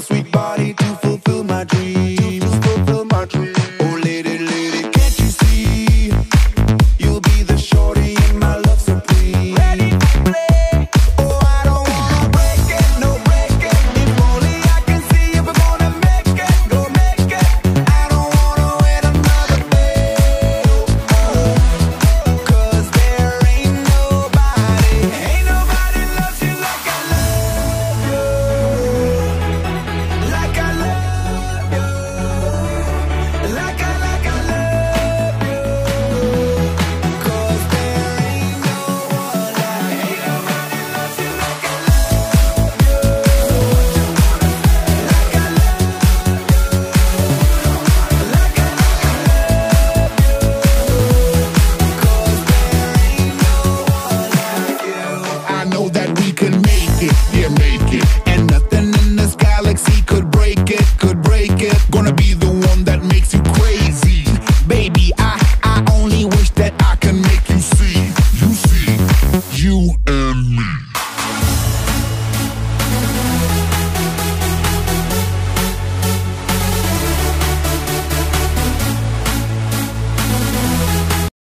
sweet bar. make it.